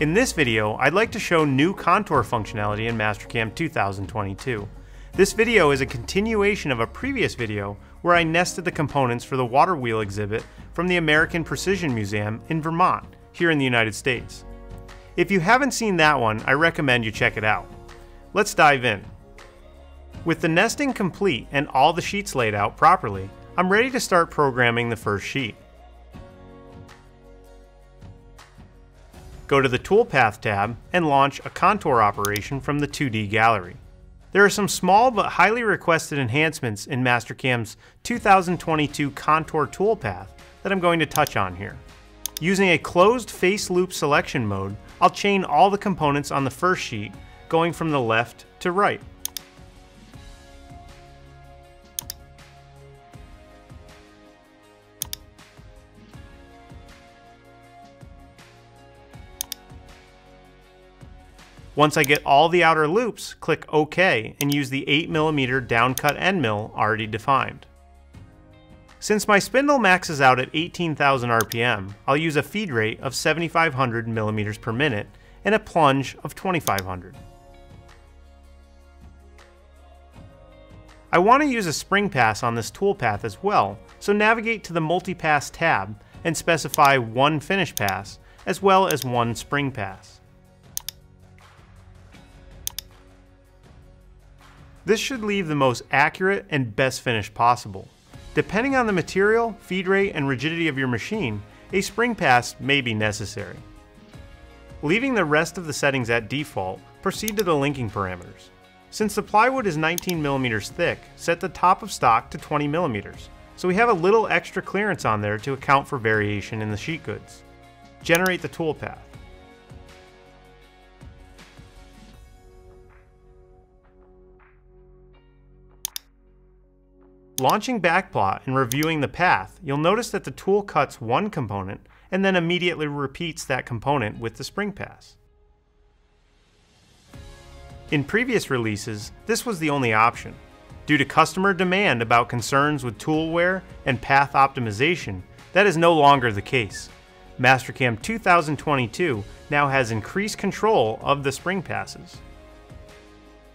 In this video, I'd like to show new contour functionality in Mastercam 2022. This video is a continuation of a previous video where I nested the components for the water wheel exhibit from the American Precision Museum in Vermont, here in the United States. If you haven't seen that one, I recommend you check it out. Let's dive in. With the nesting complete and all the sheets laid out properly, I'm ready to start programming the first sheet. Go to the Toolpath tab and launch a contour operation from the 2D gallery. There are some small but highly requested enhancements in Mastercam's 2022 Contour Toolpath that I'm going to touch on here. Using a closed face loop selection mode, I'll chain all the components on the first sheet, going from the left to right. Once I get all the outer loops, click OK and use the 8mm downcut end mill already defined. Since my spindle maxes out at 18,000 RPM, I'll use a feed rate of 7,500 mm per minute and a plunge of 2,500. I want to use a spring pass on this toolpath as well, so navigate to the multi-pass tab and specify one finish pass as well as one spring pass. This should leave the most accurate and best finish possible. Depending on the material, feed rate, and rigidity of your machine, a spring pass may be necessary. Leaving the rest of the settings at default, proceed to the linking parameters. Since the plywood is 19mm thick, set the top of stock to 20mm, so we have a little extra clearance on there to account for variation in the sheet goods. Generate the toolpath. Launching Backplot and reviewing the path, you'll notice that the tool cuts one component and then immediately repeats that component with the spring pass. In previous releases, this was the only option. Due to customer demand about concerns with tool wear and path optimization, that is no longer the case. Mastercam 2022 now has increased control of the spring passes.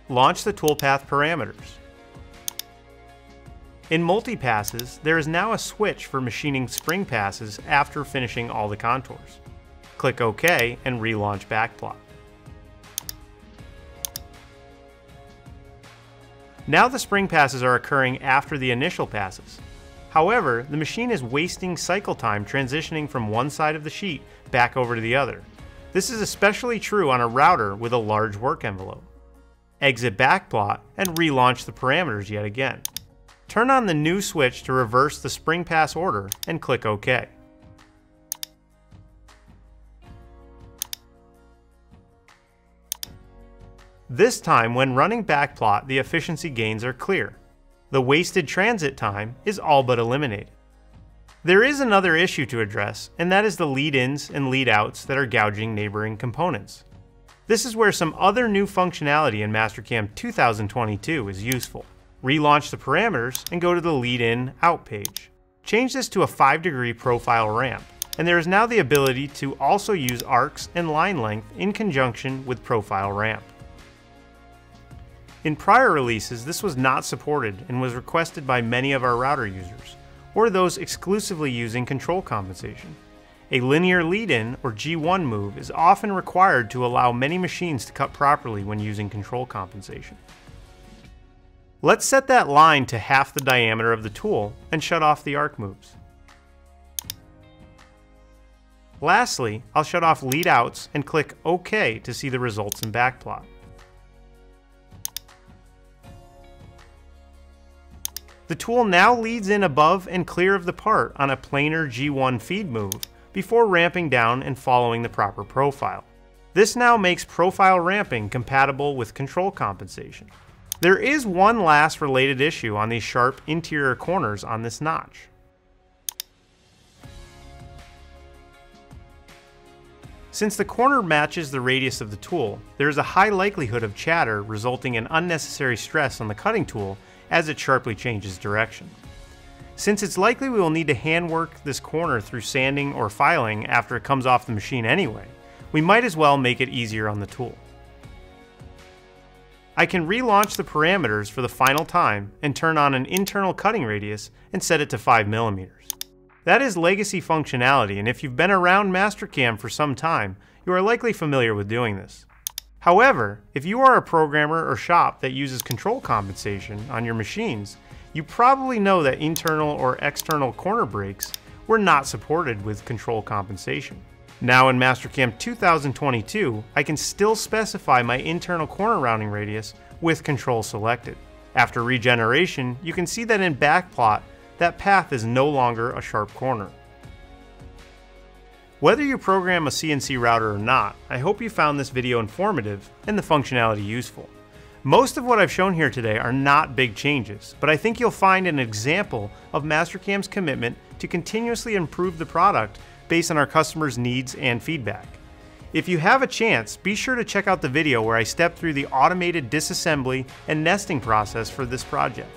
Launch the toolpath parameters. In multi-passes, there is now a switch for machining spring passes after finishing all the contours. Click OK and relaunch Backplot. Now the spring passes are occurring after the initial passes. However, the machine is wasting cycle time transitioning from one side of the sheet back over to the other. This is especially true on a router with a large work envelope. Exit Backplot and relaunch the parameters yet again. Turn on the new switch to reverse the spring pass order and click OK. This time, when running backplot, the efficiency gains are clear. The wasted transit time is all but eliminated. There is another issue to address, and that is the lead-ins and lead-outs that are gouging neighboring components. This is where some other new functionality in Mastercam 2022 is useful relaunch the parameters, and go to the lead in out page. Change this to a 5 degree profile ramp, and there is now the ability to also use arcs and line length in conjunction with profile ramp. In prior releases, this was not supported and was requested by many of our router users, or those exclusively using control compensation. A linear lead-in or G1 move is often required to allow many machines to cut properly when using control compensation. Let's set that line to half the diameter of the tool and shut off the arc moves. Lastly, I'll shut off lead outs and click OK to see the results in Backplot. The tool now leads in above and clear of the part on a planar G1 feed move before ramping down and following the proper profile. This now makes profile ramping compatible with control compensation. There is one last related issue on these sharp interior corners on this notch. Since the corner matches the radius of the tool, there is a high likelihood of chatter resulting in unnecessary stress on the cutting tool as it sharply changes direction. Since it's likely we will need to handwork this corner through sanding or filing after it comes off the machine anyway, we might as well make it easier on the tool. I can relaunch the parameters for the final time and turn on an internal cutting radius and set it to 5 millimeters. That is legacy functionality and if you've been around Mastercam for some time, you are likely familiar with doing this. However, if you are a programmer or shop that uses control compensation on your machines, you probably know that internal or external corner breaks were not supported with control compensation. Now in Mastercam 2022, I can still specify my internal corner rounding radius with control selected. After regeneration, you can see that in backplot, that path is no longer a sharp corner. Whether you program a CNC router or not, I hope you found this video informative and the functionality useful. Most of what I've shown here today are not big changes, but I think you'll find an example of Mastercam's commitment to continuously improve the product based on our customers' needs and feedback. If you have a chance, be sure to check out the video where I step through the automated disassembly and nesting process for this project.